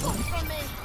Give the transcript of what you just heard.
From me!